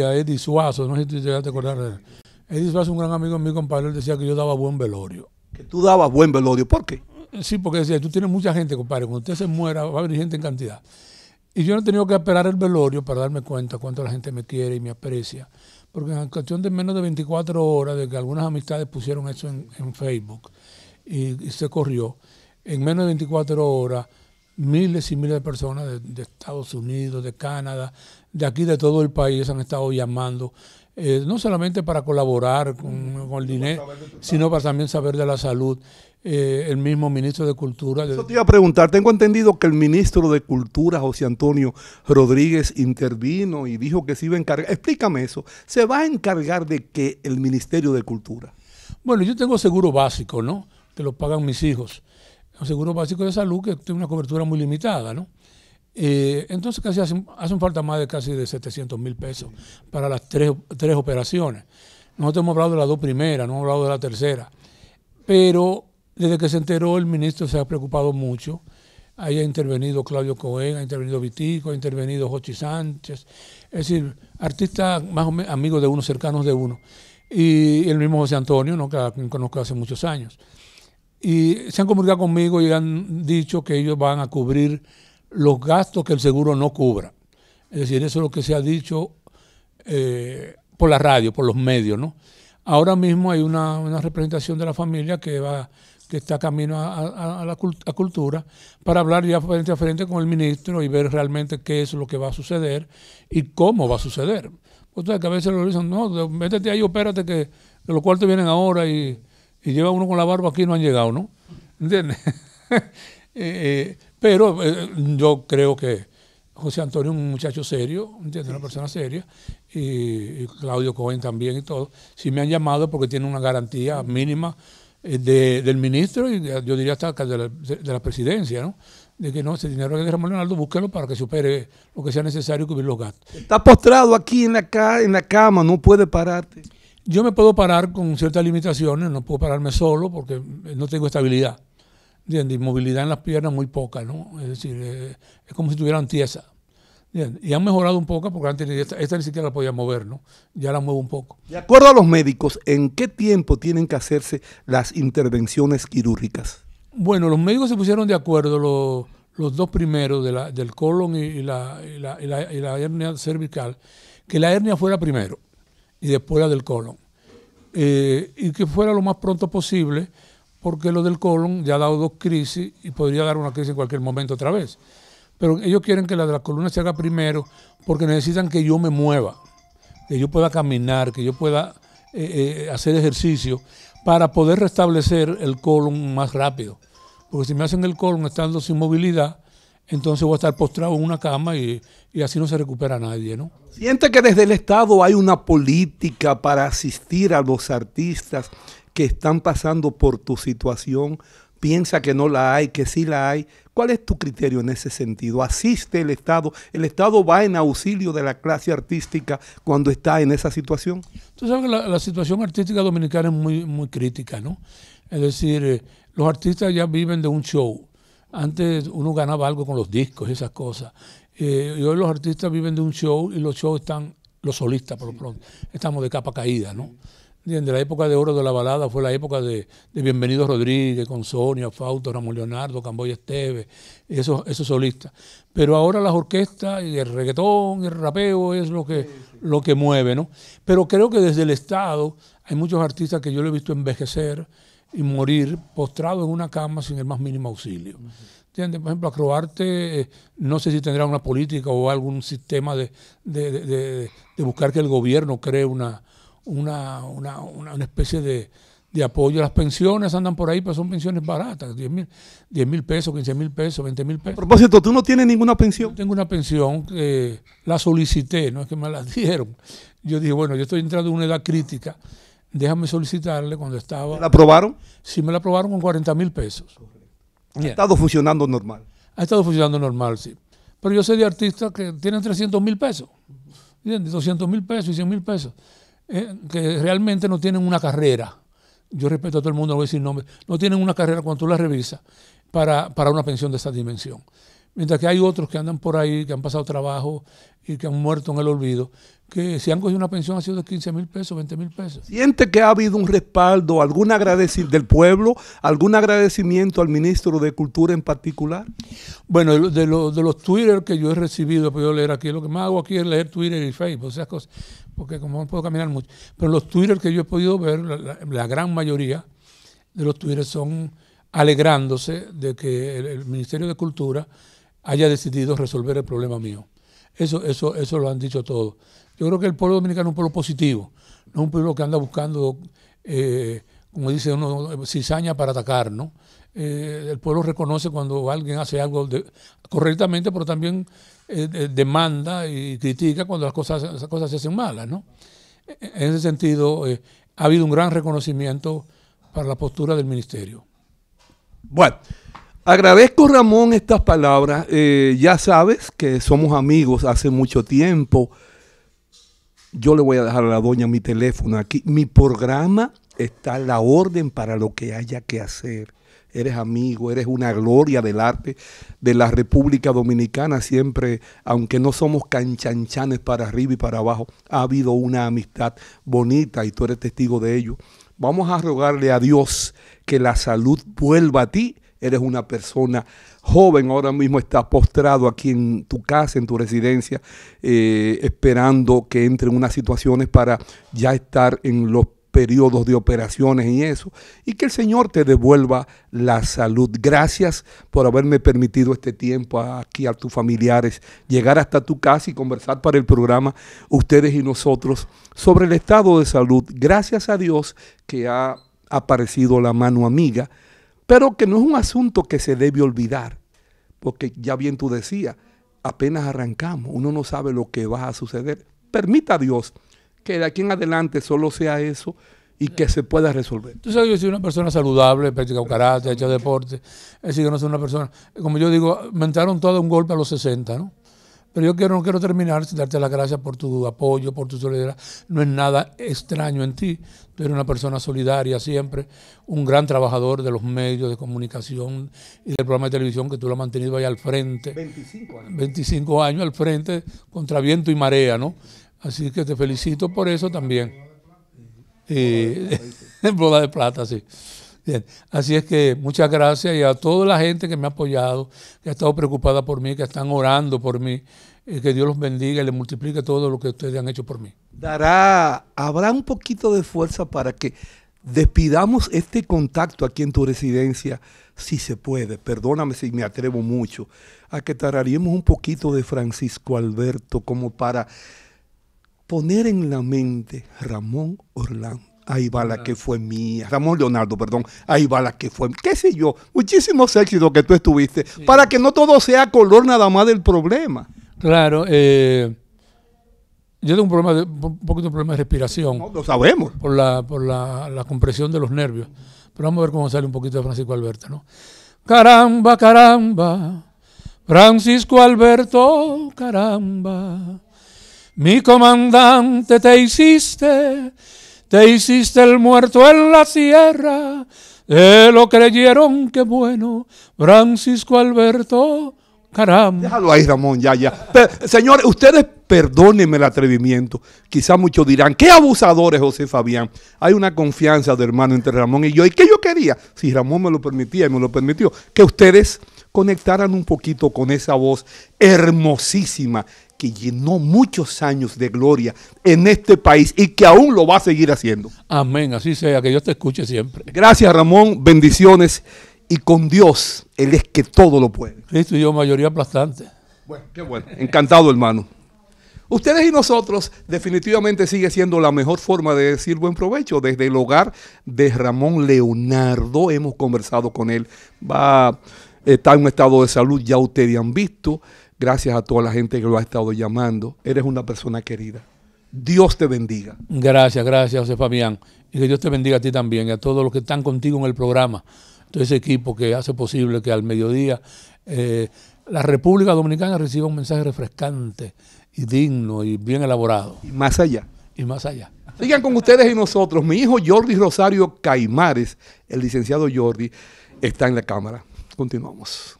a Eddie Suazo, no sé si tú te acordar de él. Eddie Suazo, un gran amigo mío, compadre, él decía que yo daba buen velorio. Que tú dabas buen velorio, ¿por qué? Sí, porque decía, tú tienes mucha gente, compadre, cuando usted se muera va a venir gente en cantidad. Y yo no he tenido que esperar el velorio para darme cuenta cuánto la gente me quiere y me aprecia. Porque en cuestión de menos de 24 horas, de que algunas amistades pusieron eso en, Facebook y, se corrió, en menos de 24 horas, miles y miles de personas de, Estados Unidos, de Canadá, de aquí, de todo el país, han estado llamando, eh, no solamente para colaborar con, con el dinero, sino para también saber de la salud. Eh, el mismo ministro de Cultura. Eso te iba a preguntar, tengo entendido que el ministro de Cultura, José Antonio Rodríguez, intervino y dijo que se iba a encargar. Explícame eso. ¿Se va a encargar de que el Ministerio de Cultura? Bueno, yo tengo seguro básico, ¿no? Que lo pagan mis hijos. Un seguro básico de salud que tiene una cobertura muy limitada, ¿no? Eh, entonces casi hacen, hacen, falta más de casi de 700 mil pesos para las tres, tres operaciones. Nosotros hemos hablado de las dos primeras, no hemos hablado de la tercera. Pero desde que se enteró, el ministro se ha preocupado mucho. Ahí ha intervenido Claudio Cohen, ha intervenido Vitico, ha intervenido Jochi Sánchez. Es decir, artistas más o menos amigos de uno, cercanos de uno. Y el mismo José Antonio, ¿no? que conozco hace muchos años. Y se han comunicado conmigo y han dicho que ellos van a cubrir los gastos que el seguro no cubra. Es decir, eso es lo que se ha dicho eh, por la radio, por los medios. ¿no? Ahora mismo hay una, una representación de la familia que va que está camino a, la cultura, para hablar ya frente a frente con el ministro y ver realmente qué es lo que va a suceder y cómo va a suceder. Ustedes que a veces lo dicen, no, métete ahí, opérate que, los cuartos vienen ahora y, y, lleva uno con la barba aquí y no han llegado, ¿no? ¿Entiendes? Eh, eh, pero eh, yo creo que José Antonio es un muchacho serio, ¿entiendes? Una persona seria, y, y Claudio Cohen también y todo. Si me han llamado porque tiene una garantía mínima eh, del ministro y yo diría hasta de la, de la, presidencia, ¿no? De que no, ese dinero que Ramón Leonardo, búsquelo para que supere lo que sea necesario cubrir los gastos. Está postrado aquí en la, en la cama, no puede pararte. Yo me puedo parar con ciertas limitaciones, no puedo pararme solo porque no tengo estabilidad. ¿Entiendes? Y movilidad en las piernas muy poca, ¿no? Es decir, eh, es como si tuvieran tiesa. Y han mejorado un poco porque antes esta, ni siquiera la podía mover, ¿no? Ya la muevo un poco. De acuerdo a los médicos, ¿en qué tiempo tienen que hacerse las intervenciones quirúrgicas? Bueno, los médicos se pusieron de acuerdo, los, dos primeros, de la, del colon y, la, y, la, hernia cervical, que la hernia fuera primero y después la del colon. Eh, y que fuera lo más pronto posible, porque lo del colon ya ha dado dos crisis y podría dar una crisis en cualquier momento otra vez pero ellos quieren que la de la columna se haga primero porque necesitan que yo me mueva, que yo pueda caminar, que yo pueda eh, eh, hacer ejercicio para poder restablecer el colon más rápido. Porque si me hacen el colon estando sin movilidad, entonces voy a estar postrado en una cama y, y, así no se recupera nadie, ¿no? ¿Siente que desde el Estado hay una política para asistir a los artistas que están pasando por tu situación? piensa que no la hay, que sí la hay. ¿Cuál es tu criterio en ese sentido? ¿Asiste el Estado? ¿El Estado va en auxilio de la clase artística cuando está en esa situación? Tú sabes que la, situación artística dominicana es muy, muy crítica, ¿no? Es decir, eh, los artistas ya viven de un show. Antes uno ganaba algo con los discos y esas cosas. Eh, y hoy los artistas viven de un show y los shows están, los solistas por lo pronto, estamos de capa caída, ¿no? de la época de oro de la balada fue la época de, Bienvenido Rodríguez, con Sonia, Fausto, Ramón Leonardo, Camboya Esteves, esos, esos solistas. Pero ahora las orquestas y el reggaetón y el rapeo es lo que, lo que mueve, ¿no? Pero creo que desde el Estado hay muchos artistas que yo lo he visto envejecer y morir postrado en una cama sin el más mínimo auxilio. Por ejemplo, Acroarte, eh, no sé si tendrá una política o algún sistema de, de buscar que el gobierno cree una una, una, una, especie de, de, apoyo. Las pensiones andan por ahí, pero son pensiones baratas, 10 mil, 10 mil pesos, 15 mil pesos, 20 mil pesos. A propósito, ¿tú no tienes ninguna pensión? tengo una pensión que la solicité, no es que me la dieron. Yo dije, bueno, yo estoy entrando en una edad crítica, déjame solicitarle cuando estaba... ¿La aprobaron? Sí, me la aprobaron con 40 mil pesos. Ha estado funcionando normal. Ha estado funcionando normal, sí. Pero yo sé de artistas que tienen 300 mil pesos, 200 mil pesos y 100 mil pesos. Eh, que realmente no tienen una carrera. Yo respeto a todo el mundo, no voy a decir nombre. No tienen una carrera cuando tú la revisas para, una pensión de esa dimensión. Mientras que hay otros que andan por ahí, que han pasado trabajo y que han muerto en el olvido, que si han cogido una pensión ha sido de 15 mil pesos, 20 mil pesos. ¿Siente que ha habido un respaldo, algún agradecimiento del pueblo, algún agradecimiento al ministro de Cultura en particular? Bueno, de, de, de los Twitter que yo he recibido, he podido leer aquí, lo que más hago aquí es leer Twitter y Facebook, esas cosas, porque como no puedo caminar mucho. Pero los Twitter que yo he podido ver, la, la gran mayoría de los Twitter son alegrándose de que el, el Ministerio de Cultura haya decidido resolver el problema mío. Eso, eso, eso lo han dicho todos. Yo creo que el pueblo dominicano es un pueblo positivo, no es un pueblo que anda buscando, eh, como dice uno, cizaña para atacar, ¿no? Eh, el pueblo reconoce cuando alguien hace algo de, correctamente, pero también eh, de, demanda y critica cuando las cosas, las cosas se hacen malas, ¿no? En ese sentido, eh, ha habido un gran reconocimiento para la postura del ministerio. Bueno, agradezco Ramón estas palabras. Eh, ya sabes que somos amigos hace mucho tiempo. Yo le voy a dejar a la doña mi teléfono aquí. Mi programa está a la orden para lo que haya que hacer. Eres amigo, eres una gloria del arte de la República Dominicana. Siempre, aunque no somos canchanchanes para arriba y para abajo, ha habido una amistad bonita y tú eres testigo de ello. Vamos a rogarle a Dios que la salud vuelva a ti. Eres una persona joven, ahora mismo estás postrado aquí en tu casa, en tu residencia, eh, esperando que entren unas situaciones para ya estar en los periodos de operaciones y eso, y que el Señor te devuelva la salud. Gracias por haberme permitido este tiempo aquí a tus familiares, llegar hasta tu casa y conversar para el programa, ustedes y nosotros, sobre el estado de salud. Gracias a Dios que ha aparecido la mano amiga, pero que no es un asunto que se debe olvidar, porque ya bien tú decías, apenas arrancamos, uno no sabe lo que va a suceder. Permita a Dios que de aquí en adelante solo sea eso y que se pueda resolver. Tú sabes que soy una persona saludable, practica karate, ha hecho deporte, es decir, que no soy una persona, como yo digo, me entraron todo un golpe a los 60, ¿no? Pero yo quiero, no quiero terminar sin darte las gracias por tu apoyo, por tu solidaridad. No es nada extraño en ti. Tú eres una persona solidaria siempre, un gran trabajador de los medios de comunicación y del programa de televisión que tú lo has mantenido ahí al frente. 25 años. 25 años al frente contra viento y marea, ¿no? Así que te felicito por eso también. Boda de plata, sí. Bien. Así es que muchas gracias y a toda la gente que me ha apoyado, que ha estado preocupada por mí, que están orando por mí, y que Dios los bendiga y les multiplique todo lo que ustedes han hecho por mí. Dará, habrá un poquito de fuerza para que despidamos este contacto aquí en tu residencia, si se puede, perdóname si me atrevo mucho, a que tararíamos un poquito de Francisco Alberto como para poner en la mente Ramón Orlando. Ahí va la que fue mía. Ramón Leonardo, perdón. Ahí va la que fue. ¿Qué sé yo? Muchísimos éxitos que tú estuviste. Sí. Para que no todo sea color nada más del problema. Claro. Eh, yo tengo un problema de, un poquito de problema de respiración. No, lo sabemos. Por, la, por la, la, compresión de los nervios. Pero vamos a ver cómo sale un poquito de Francisco Alberto, ¿no? Caramba, caramba. Francisco Alberto, caramba. Mi comandante te hiciste te hiciste el muerto en la sierra, te lo creyeron, qué bueno, Francisco Alberto, caramba. Déjalo ahí, Ramón, ya, ya. Señores, ustedes perdónenme el atrevimiento. Quizás muchos dirán, qué abusadores, José Fabián. Hay una confianza de hermano entre Ramón y yo. ¿Y qué yo quería? Si Ramón me lo permitía y me lo permitió, que ustedes conectaran un poquito con esa voz hermosísima que llenó muchos años de gloria en este país y que aún lo va a seguir haciendo. Amén, así sea, que Dios te escuche siempre. Gracias Ramón, bendiciones y con Dios, Él es que todo lo puede. Cristo y yo, mayoría aplastante. Bueno, qué bueno. Encantado hermano. Ustedes y nosotros definitivamente sigue siendo la mejor forma de decir buen provecho. Desde el hogar de Ramón Leonardo hemos conversado con él. Va, está en un estado de salud, ya ustedes han visto. Gracias a toda la gente que lo ha estado llamando. Eres una persona querida. Dios te bendiga. Gracias, gracias, José Fabián. Y que Dios te bendiga a ti también y a todos los que están contigo en el programa. Todo ese equipo que hace posible que al mediodía eh, la República Dominicana reciba un mensaje refrescante y digno y bien elaborado. Y más allá. Y más allá. Sigan con ustedes y nosotros. Mi hijo Jordi Rosario Caimares, el licenciado Jordi, está en la cámara. Continuamos.